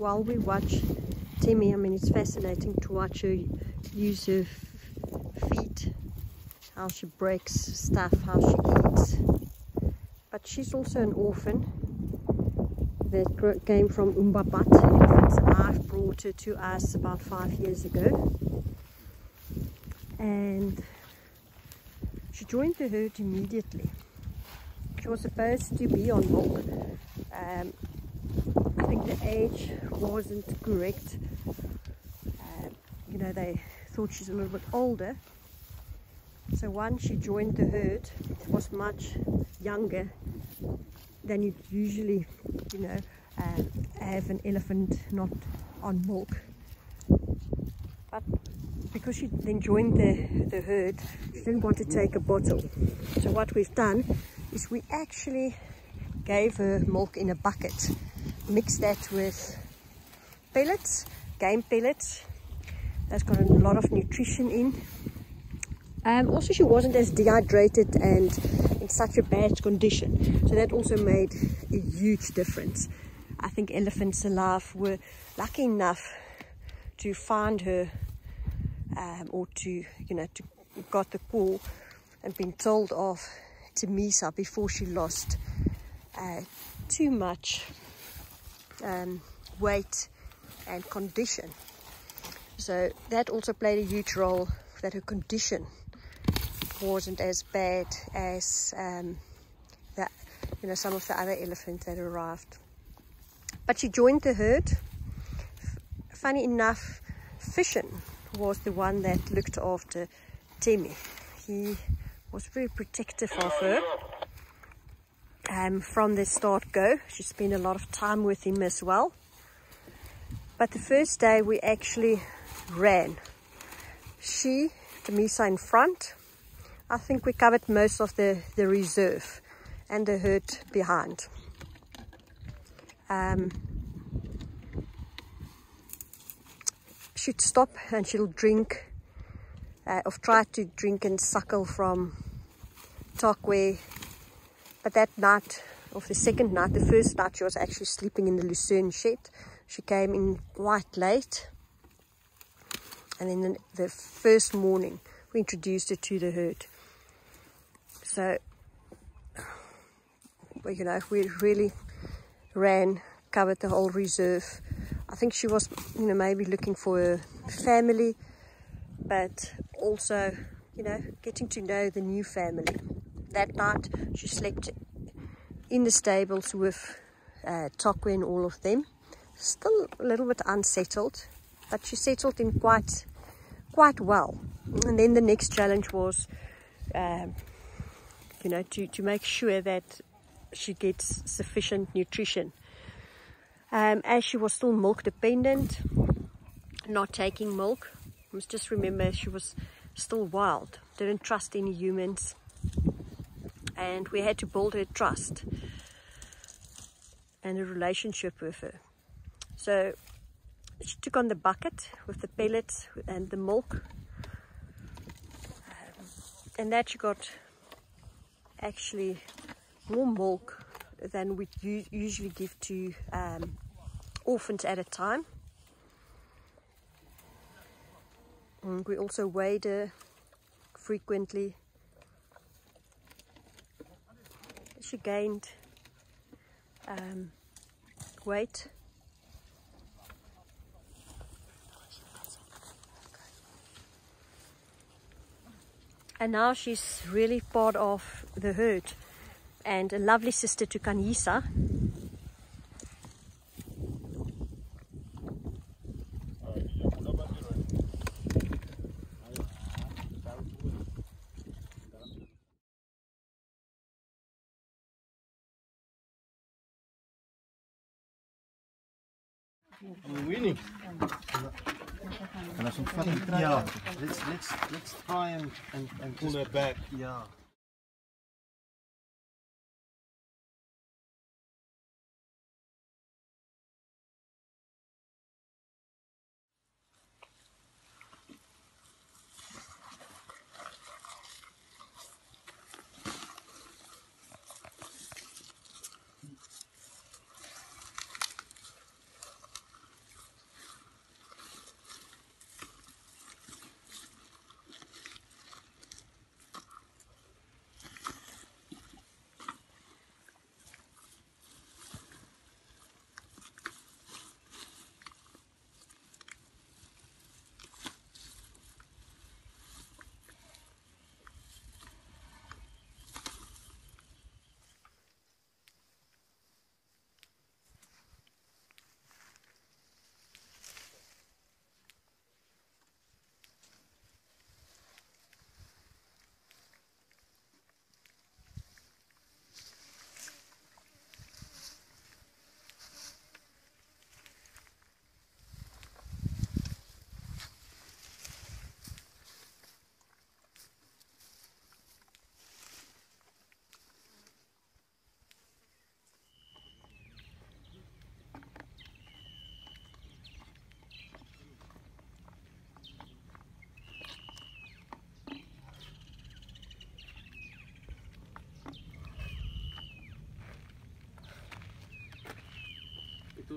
while we watch Timmy, I mean, it's fascinating to watch her use her feet, how she breaks stuff, how she eats. But she's also an orphan that came from Umbabat. Alive brought her to us about five years ago. And she joined the herd immediately. She was supposed to be on milk. Um, think the age wasn't correct. Uh, you know, they thought she's a little bit older. So once she joined the herd, it was much younger than you usually, you know, uh, have an elephant not on milk. But because she then joined the, the herd, she didn't want to take a bottle. So what we've done is we actually gave her milk in a bucket. Mixed that with pellets, game pellets. That's got a lot of nutrition in. Um, also, she wasn't as dehydrated and in such a bad condition. So that also made a huge difference. I think Elephants Alive were lucky enough to find her um, or to, you know, to got the call and been told off to Misa before she lost uh, too much um, weight and condition. So that also played a huge role that her condition wasn't as bad as um, that, you know, some of the other elephants that arrived. But she joined the herd. Funny enough, Fishan was the one that looked after Timmy. He was very protective of her. Um, from the start go, she spent a lot of time with him as well. But the first day we actually ran. She, Timisa in front. I think we covered most of the, the reserve and the herd behind. Um, she'd stop and she'll drink uh, I've tried to drink and suckle from Tokwe but that night of the second night the first night she was actually sleeping in the Lucerne shed. She came in quite late. And then the, the first morning we introduced her to the herd. So you know we really ran covered the whole reserve. I think she was you know maybe looking for a family but also, you know, getting to know the new family. That night, she slept in the stables with uh, and all of them. Still a little bit unsettled, but she settled in quite, quite well. And then the next challenge was, um, you know, to, to make sure that she gets sufficient nutrition. Um, as she was still milk dependent, not taking milk, must just remember she was still wild, didn't trust any humans, and we had to build her trust and a relationship with her. So she took on the bucket with the pellets and the milk, and that she got actually more milk than we usually give to um, orphans at a time. And we also weighed her frequently. She gained um, weight. And now she's really part of the herd and a lovely sister to Kanisa We're winning. Can I some fucking try? Yeah. Let's let's let's try and and, and Pull that back. Yeah.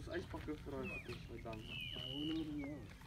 ist eigentlich gefreut, würde ich sagen.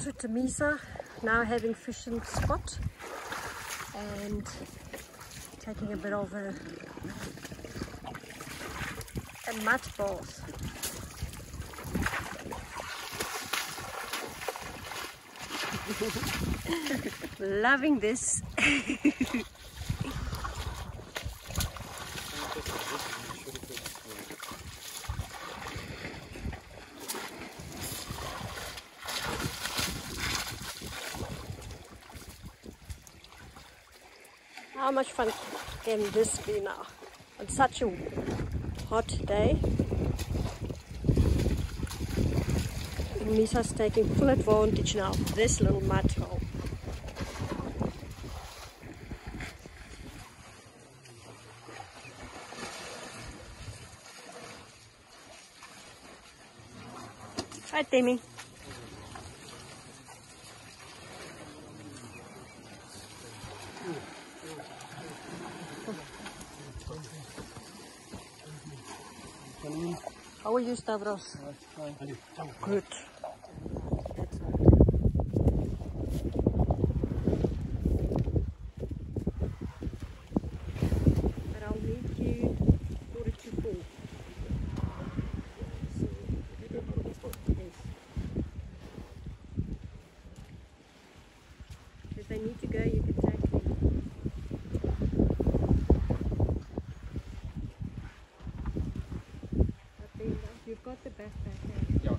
To Timisa, now having fishing spot and taking a bit of a, a mud bath. Loving this. much fun can this be now? On such a hot day. Misa's taking full advantage now of this little mud hole. Hi Timmy. How are you, Stavros? Good. That's all. But I'll meet you quarter to four. Yes. If they need to go, you can take them. back back. Ja.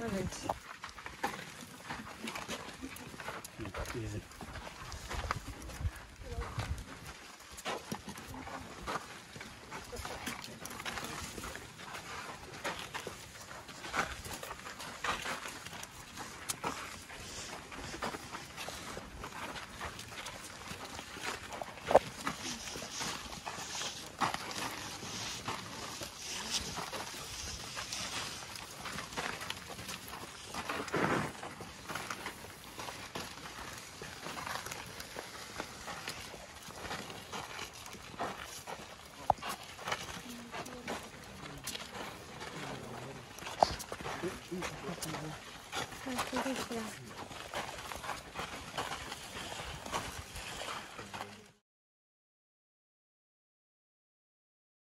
Um, Alright.